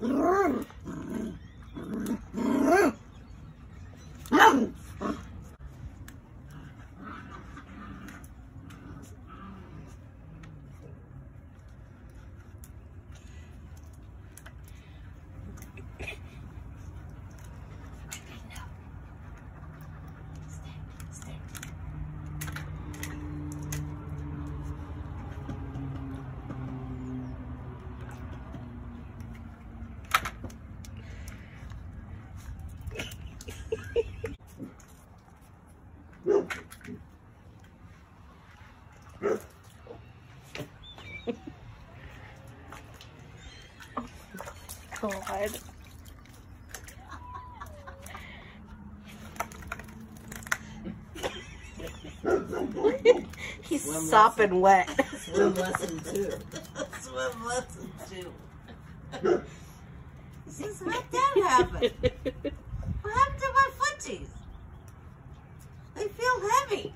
No, watch her. We'll let Ripley go get it. God. He's Swim sopping wet. Swim lesson two. Swim lesson two. He says, how'd that happened heavy.